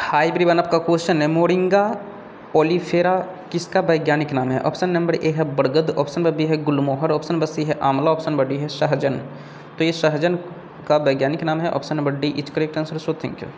High everyone आपका question है, Moringa oleifera किसका वैज्ञानिक नाम है? ऑप्शन नंबर ए है बरगद, ऑप्शन बी है गुलमोहर, ऑप्शन बस सी है आंवला, ऑप्शन बर डी है सहजन तो ये सहजन का वैज्ञानिक नाम है, option number D is correct answer so thank you